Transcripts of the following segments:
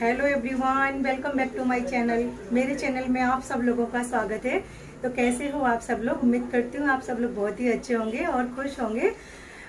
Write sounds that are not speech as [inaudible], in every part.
Hello everyone welcome back to my channel मेरे channel में आप सब लोगों का स्वागत है। तो कैसे हो आप सब लोग? उम्मीद करती हूँ आप सब लोग बहुत ही अच्छे होंगे और खुश होंगे।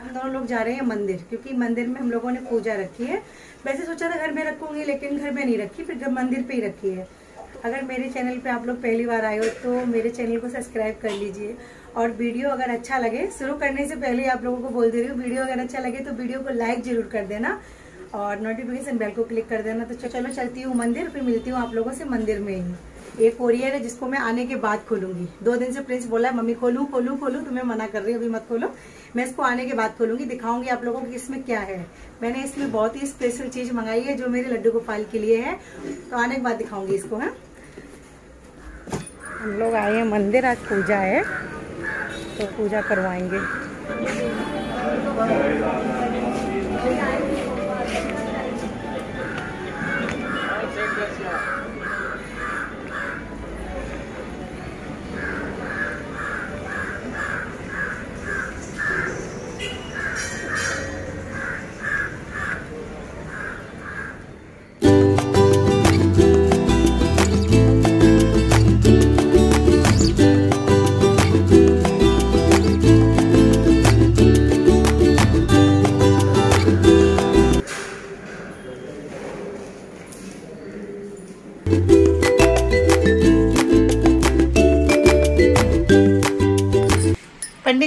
हम दोनों लोग जा रहे हैं मंदिर, क्योंकि मंदिर में हम लोगों ने पूजा रखी है। वैसे सोचा था घर में रखूँगी, लेकिन घर में नहीं रखी, फिर मंदिर पर ही रखी है। अगर मेरे चैनल पे आप लोग पहली बार आए हो तो मेरे चैनल को सब्सक्राइब कर लीजिए। और वीडियो अगर अच्छा लगे, शुरू करने से पहले आप लोगों को बोल दे रही हूँ वीडियो अगर अच्छा लगे तो वीडियो को लाइक ज़रूर कर देना। और नोटिफिकेशन बेल को क्लिक कर देना। तो चलो चलती हूँ मंदिर, फिर मिलती हूँ आप लोगों से मंदिर में ही। एक कोरियर है जिसको मैं आने के बाद खोलूँगी। दो दिन से प्रिंस बोला है मम्मी, खोलूं खोलूं खोलूं, तुम्हें मना कर रही हूँ, अभी मत खोलो। मैं इसको आने के बाद खोलूँगी, दिखाऊँगी आप लोगों को इसमें क्या है। मैंने इसमें बहुत ही स्पेशल चीज़ मंगाई है, जो मेरे लड्डू गोपाल के लिए है। तो आने के बाद दिखाऊँगी इसको, है। हम लोग आए हैं मंदिर, आज पूजा है तो पूजा करवाएँगे।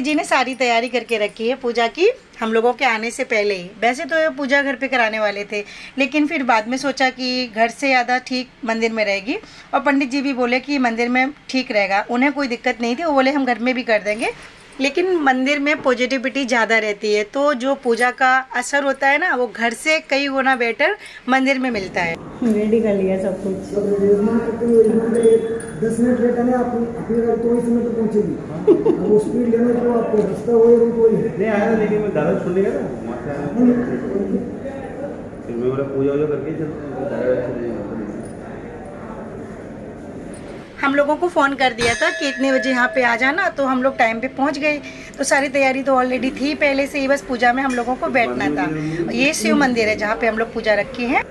पंडित जी ने सारी तैयारी करके रखी है पूजा की, हम लोगों के आने से पहले ही। वैसे तो पूजा घर पे कराने वाले थे, लेकिन फिर बाद में सोचा कि घर से ज़्यादा ठीक मंदिर में रहेगी। और पंडित जी भी बोले कि मंदिर में ठीक रहेगा, उन्हें कोई दिक्कत नहीं थी, वो बोले हम घर में भी कर देंगे। लेकिन मंदिर में पॉजिटिविटी ज़्यादा रहती है तो जो पूजा का असर होता है ना वो घर से कई गुना बेटर मंदिर में मिलता है। रेडी कर लिया सब कुछ। दस मिनट लेट आने आप अपने घर तो इस समय तो पहुंचेगी वो स्पीड लेना तो आपको रास्ता हो या कोई नहीं आया लेकिन मैं दादा छोड़ ना फिर मैं बोला पूजा वूजा करके चलते हैं। हम लोगों को फ़ोन कर दिया था कि इतने बजे यहाँ पे आ जाना तो हम लोग टाइम पे पहुँच गए। तो सारी तैयारी तो ऑलरेडी थी पहले से ही, बस पूजा में हम लोगों को बैठना था। ये शिव मंदिर है जहाँ पे हम लोग पूजा रखी है।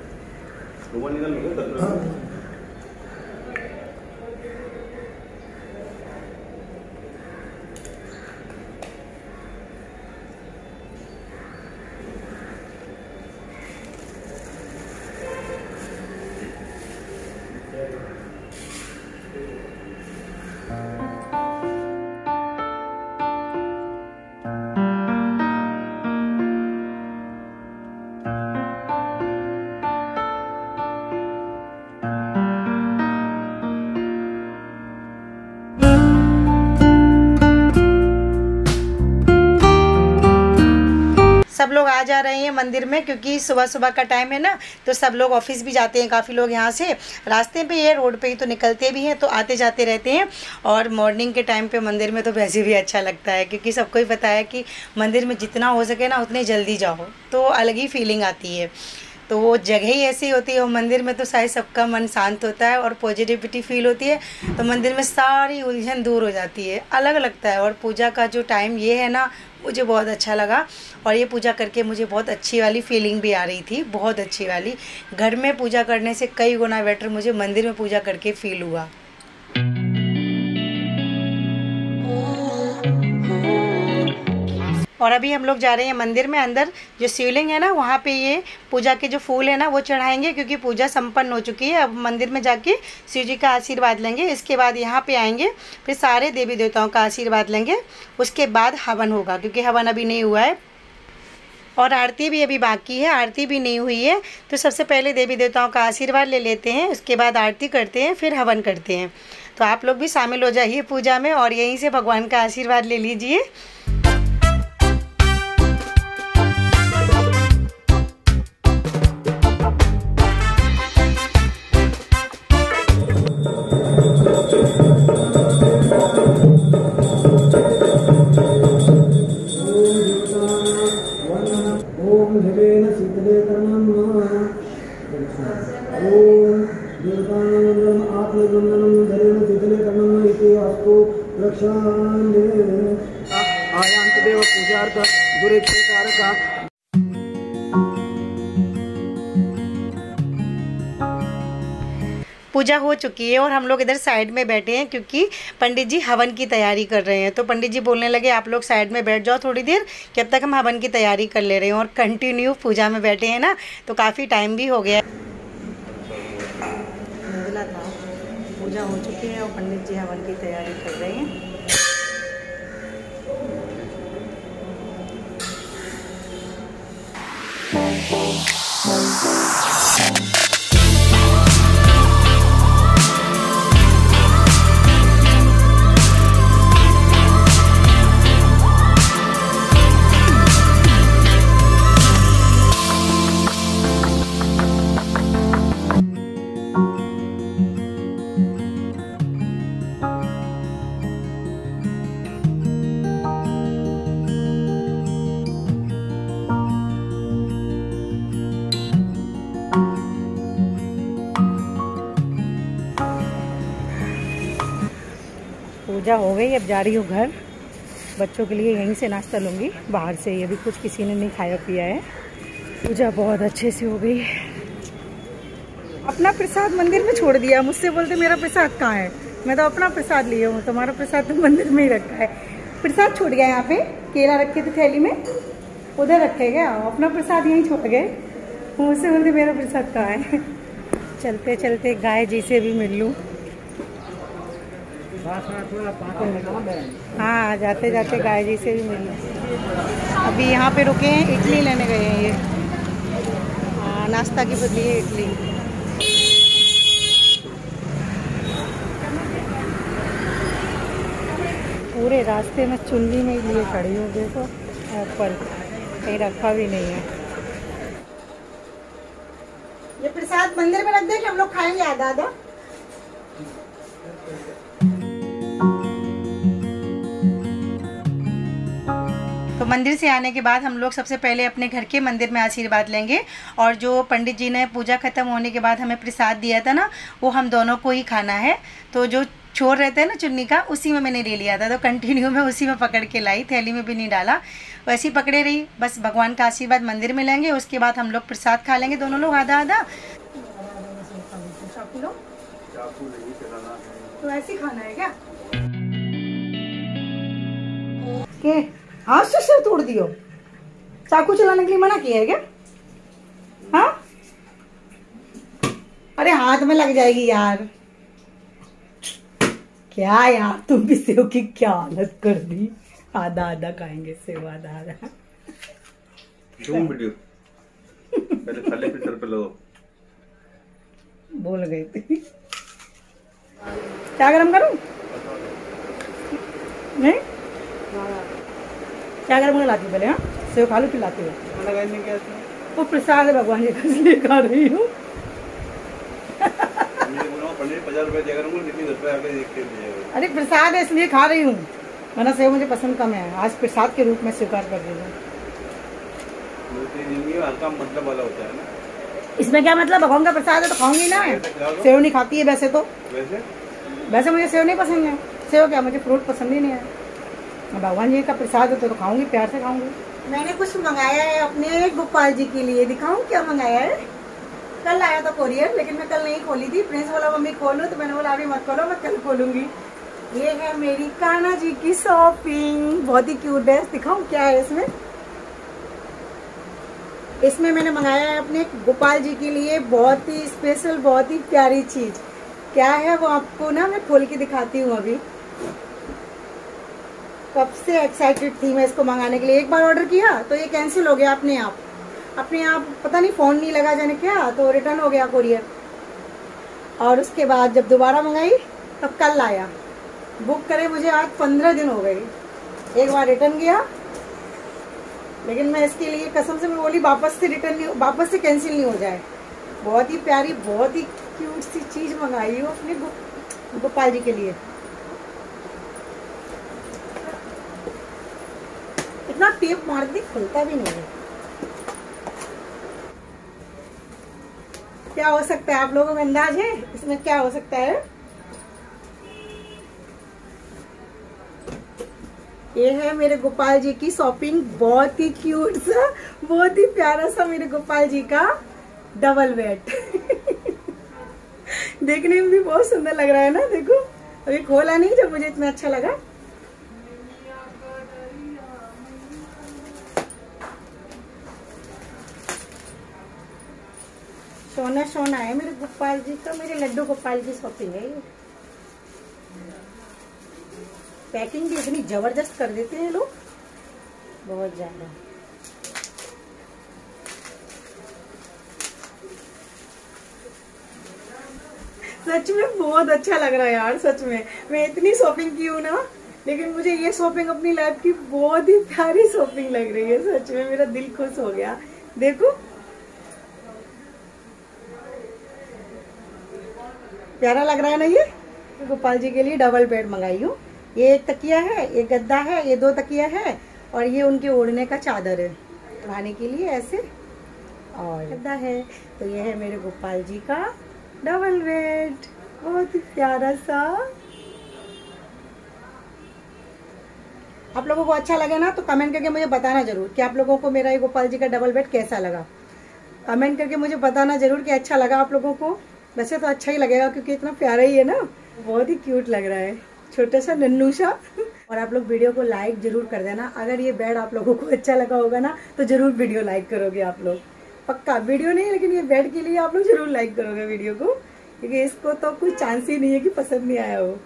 आ जा रहे हैं मंदिर में, क्योंकि सुबह सुबह का टाइम है ना तो सब लोग ऑफ़िस भी जाते हैं, काफ़ी लोग यहाँ से। रास्ते पे है रोड पे ही तो निकलते भी हैं तो आते जाते रहते हैं। और मॉर्निंग के टाइम पे मंदिर में तो वैसे भी अच्छा लगता है, क्योंकि सबको ही पता है कि मंदिर में जितना हो सके ना, उतने जल्दी जाओ तो अलग ही फीलिंग आती है। तो वो जगह ही ऐसी होती है और मंदिर में तो शायद सबका मन शांत होता है और पॉजिटिविटी फील होती है तो मंदिर में सारी उलझन दूर हो जाती है, अलग लगता है। और पूजा का जो टाइम ये है ना मुझे बहुत अच्छा लगा और ये पूजा करके मुझे बहुत अच्छी वाली फीलिंग भी आ रही थी, बहुत अच्छी वाली। घर में पूजा करने से कई गुना बेटर मुझे मंदिर में पूजा करके फील हुआ। और अभी हम लोग जा रहे हैं मंदिर में अंदर, जो शिवलिंग है ना, वहाँ पे ये पूजा के जो फूल है ना, वो चढ़ाएँगे, क्योंकि पूजा संपन्न हो चुकी है। अब मंदिर में जाके शिव जी का आशीर्वाद लेंगे। इसके बाद यहाँ पे आएँगे, फिर सारे देवी देवताओं का आशीर्वाद लेंगे। उसके बाद हवन होगा, क्योंकि हवन अभी नहीं हुआ है। और आरती भी अभी बाकी है, आरती भी नहीं हुई है। तो सबसे पहले देवी देवताओं का आशीर्वाद ले लेते हैं, उसके बाद आरती करते हैं, फिर हवन करते हैं। तो आप लोग भी शामिल हो जाइए पूजा में, और यहीं से भगवान का आशीर्वाद ले लीजिए। आयांत देव पूजा हो चुकी है और हम लोग इधर साइड में बैठे हैं क्योंकि पंडित जी हवन की तैयारी कर रहे हैं। तो पंडित जी बोलने लगे, आप लोग साइड में बैठ जाओ थोड़ी देर, जब तक हम हवन की तैयारी कर ले रहे हैं और कंटिन्यू पूजा में बैठे हैं ना तो काफ़ी टाइम भी हो गया पूजा हो चुकी है और पंडित जी हवन की तैयारी कर रहे हैं। पूजा हो गई, अब जा रही हूँ घर। बच्चों के लिए यहीं से नाश्ता लूँगी। बाहर से ये भी कुछ किसी ने नहीं खाया पिया है। पूजा बहुत अच्छे से हो गई। अपना प्रसाद मंदिर में छोड़ दिया। मुझसे बोलते, मेरा प्रसाद कहाँ है? मैं तो अपना प्रसाद लिए हूँ। तुम्हारा प्रसाद तो मंदिर में ही रखा है। प्रसाद छोड़ गया यहाँ पे। केला रखे थे थैली में। उधर रखे गया अपना प्रसाद यहीं छोड़ गए। मुझसे बोलते, मेरा प्रसाद कहाँ है? चलते चलते गाय जी से भी मिल लूँ। हाँ जाते जाते गाय जी से भी मिल। अभी यहाँ पे रुके हैं, इडली लेने गए हैं ये। हाँ नाश्ता की बदली है इडली। पूरे रास्ते में चुन्नी में लिए खड़ी हूँ, देखो। एप्पल कहीं रखा भी नहीं है। ये प्रसाद मंदिर में रख दे कि हम लोग खाएँगे आधा आधा मंदिर से आने के बाद हम लोग सबसे पहले अपने घर के मंदिर में आशीर्वाद लेंगे और जो पंडित जी ने पूजा खत्म होने के बाद हमें प्रसाद दिया था ना, वो हम दोनों को ही खाना है। तो जो छोर रहता है ना चुन्नी का, उसी में मैंने ले लिया था। तो कंटिन्यू में उसी में पकड़ के लाई, थैली में भी नहीं डाला। वैसे ही पकड़े रही, बस भगवान का आशीर्वाद मंदिर में लेंगे, उसके बाद हम लोग प्रसाद खा लेंगे। दोनों लोग आधा आधा तो ऐसे खाना है क्या? के हाथ से सिर तोड़ दियो। चाकू चलाने के लिए मना किया है क्या? हाँ? अरे हाथ में लग जाएगी यार। क्या यार तुम भी सेव की क्या हालत कर दी? आधा आधा खाएँगे सेव आधा आधा। क्यों वीडियो? पहले थल्ले पे सर पे लो। बोल गई थी। क्या गरम करूँ? नहीं? क्या कर? लाती हूँ पहले हाँ। सेव खा लो फिर लाती हूँ। वो प्रसाद है भगवान जी का इसलिए खा रही हूँ। [laughs] अरे प्रसाद है इसलिए खा रही हूँ। वरना सेव मुझे पसंद कम है। आज प्रसाद के रूप में स्वीकार कर रही हूँ। मतलब है इसमें क्या मतलब? भगवान का प्रसाद है तो खाऊँगी ना। सेव नहीं खाती है वैसे तो। वैसे मुझे सेव नहीं पसंद है। सेव क्या मुझे फ्रूट पसंद ही नहीं है। भगवान जी का प्रसाद तो, खाऊँगी प्यार से खाऊँगी। मैंने कुछ मंगाया है अपने गोपाल जी के लिए। दिखाऊँ क्या मंगाया है? कल आया था कोरियर लेकिन मैं कल नहीं खोली थी। प्रिंस बोला मम्मी खोलो। तो मैंने बोला अभी मत खोलो मैं कल खोलूँगी। ये है मेरी कान्हा जी की शॉपिंग बहुत ही क्यूट ड्रेस दिखाऊँ क्या है इसमें? इसमें मैंने मंगाया है अपने गोपाल जी के लिए बहुत ही स्पेशल बहुत ही प्यारी चीज़। क्या है वो आपको ना मैं खोल के दिखाती हूँ अभी। कब से एक्साइटेड थी मैं इसको मंगाने के लिए? एक बार ऑर्डर किया तो ये कैंसिल हो गया अपने आप। अपने आप, पता नहीं फ़ोन नहीं लगा जाने क्या तो रिटर्न हो गया कोरियर और उसके बाद जब दोबारा मंगाई, तब कल आया। बुक करे मुझे आज पंद्रह दिन हो गए। एक बार रिटर्न गया। लेकिन मैं इसके लिए कसम से मैं बोली, वापस से रिटर्न नहीं वापस से कैंसिल नहीं हो जाए। बहुत ही प्यारी, बहुत ही क्यूट सी चीज़ मंगाई हूँ अपने गोपाल जी के लिए। इतना टेप मार दी, खुलता भी नहीं है। क्या हो सकता है? आप लोगों को अंदाज है? इसमें क्या हो सकता है? ये है मेरे गोपाल जी की शॉपिंग बहुत ही क्यूट सा, बहुत ही प्यारा सा मेरे गोपाल जी का डबल बेड [laughs] देखने में भी बहुत सुंदर लग रहा है ना, देखो। अभी खोला नहीं जब मुझे इतना अच्छा लगा। सोना सोना है, मेरे गोपाल जी का मेरे लड्डू गोपाल की शॉपिंग है। पैकिंग भी इतनी ज़बरदस्त कर देते हैं लोग। बहुत ज़्यादा। सच में बहुत अच्छा लग रहा है यार, सच में। मैं इतनी शॉपिंग की हूँ ना, लेकिन मुझे ये शॉपिंग अपनी लाइफ की बहुत ही प्यारी शॉपिंग लग रही है, सच में मेरा दिल खुश हो गया। देखो प्यारा लग रहा है ना ये? गोपाल जी के लिए डबल बेड मंगाई हूँ। ये एक तकिया है, एक गद्दा है, ये दो तकिया है और ये उनके ओढ़ने का चादर है। उड़ाने के लिए ऐसे और गद्दा है। तो ये है मेरे गोपाल जी का डबल बेड बहुत ही प्यारा सा। आप लोगों को अच्छा लगे ना तो कमेंट करके मुझे बताना ज़रूर कि आप लोगों को मेरा ये गोपाल जी का डबल बेड कैसा लगा। कमेंट करके मुझे बताना ज़रूर कि अच्छा लगा आप लोगों को। वैसे तो अच्छा ही लगेगा क्योंकि इतना प्यारा ही है ना। बहुत ही क्यूट लग रहा है। छोटा सा नन्नू सा। और आप लोग वीडियो को लाइक ज़रूर कर देना। अगर ये बेड आप लोगों को अच्छा लगा होगा ना तो ज़रूर वीडियो लाइक करोगे आप लोग। पक्का वीडियो नहीं, लेकिन ये बेड के लिए आप लोग ज़रूर लाइक करोगे वीडियो को। क्योंकि इसको तो कोई चांस ही नहीं है कि पसंद नहीं आया हो।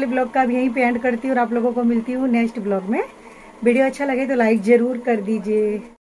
वाले ब्लॉग का अब यहीं पे एंड करती हूँ और आप लोगों को मिलती हूँ नेक्स्ट ब्लॉग में। वीडियो अच्छा लगे तो लाइक ज़रूर कर दीजिए।